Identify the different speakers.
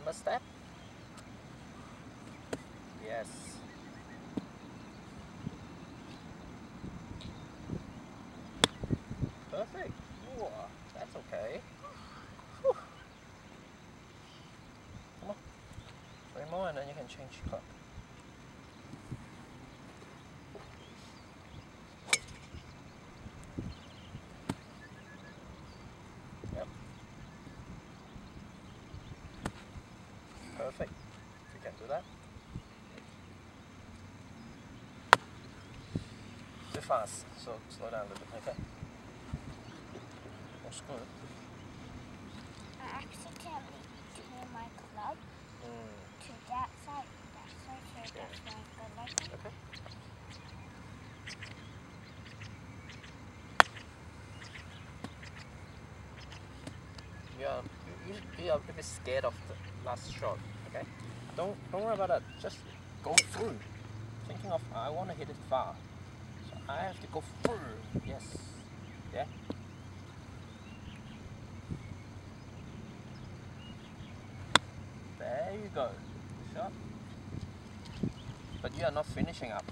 Speaker 1: Remember step? Yes. Perfect. Ooh, uh, that's okay. Whew. Come on. Three more and then you can change club. Yep. Perfect. You can do that. Too fast, so slow down a little bit, okay? That's good.
Speaker 2: I accidentally turned my club
Speaker 1: Mm,
Speaker 2: to that side. That side, so that's why I go like that.
Speaker 1: okay. You are, you, you are a bit scared of the last shot, okay? Don't don't worry about that. Just go through. Thinking of I want to hit it far, so I have to go through. Yes, yeah. There you go. Good shot. But you are not finishing up.